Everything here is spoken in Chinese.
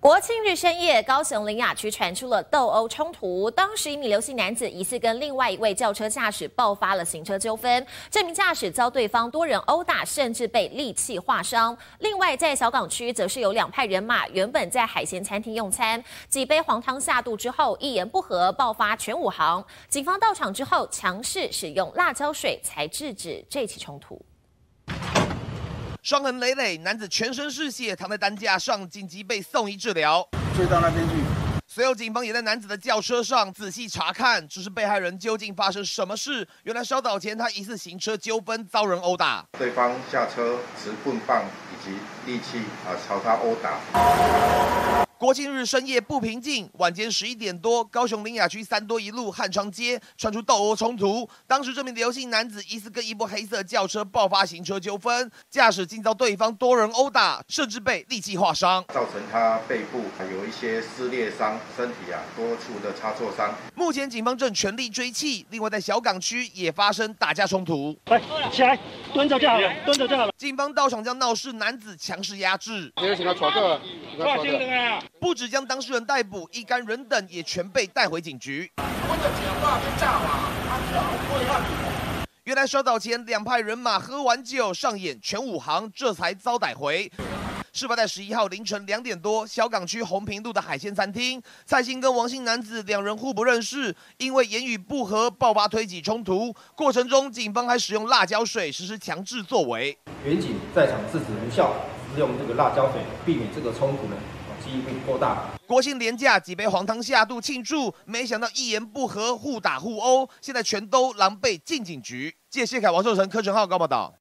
国庆日深夜，高雄林雅区传出了斗殴冲突。当时一名刘姓男子疑似跟另外一位轿车驾驶爆发了行车纠纷，这名驾驶遭对方多人殴打，甚至被利器划伤。另外，在小港区则是有两派人马，原本在海鲜餐厅用餐，几杯黄汤下肚之后，一言不合爆发全武行。警方到场之后，强势使用辣椒水才制止这起冲突。伤痕累累，男子全身是血，躺在担架上，紧急被送医治疗。追到那边去。随后，警方也在男子的轿车上仔细查看，只是被害人究竟发生什么事？原来稍早前他疑似行车纠纷遭人殴打，对方下车持棍棒以及利器啊朝他殴打。国庆日深夜不平静，晚间十一点多，高雄林雅区三多一路汉昌街传出斗殴冲突。当时这名刘姓男子疑似跟一部黑色轿车爆发行车纠纷，驾驶竟遭对方多人殴打，甚至被利器划伤，造成他背部还有一些撕裂伤，身体啊多处的擦挫伤。目前警方正全力追缉。另外在小港区也发生打架冲突，来起来，蹲着就好了，蹲着就好了。警方到场将闹事男子强势压制。不止将当事人逮捕，一干人等也全被带回警局。原来稍早前两派人马喝完酒上演全武行，这才遭逮回。事发在十一号凌晨两点多，小港区红平路的海鲜餐厅，蔡姓跟王姓男子两人互不认识，因为言语不合爆发推挤冲突。过程中，警方还使用辣椒水实施强制作为。民警在场制止无效，使用这个辣椒水避免这个冲突呢。机会过大。国庆连假几杯黄汤下肚庆祝，没想到一言不合互打互殴，现在全都狼狈进警局。谢谢凯王寿成柯成浩高报道。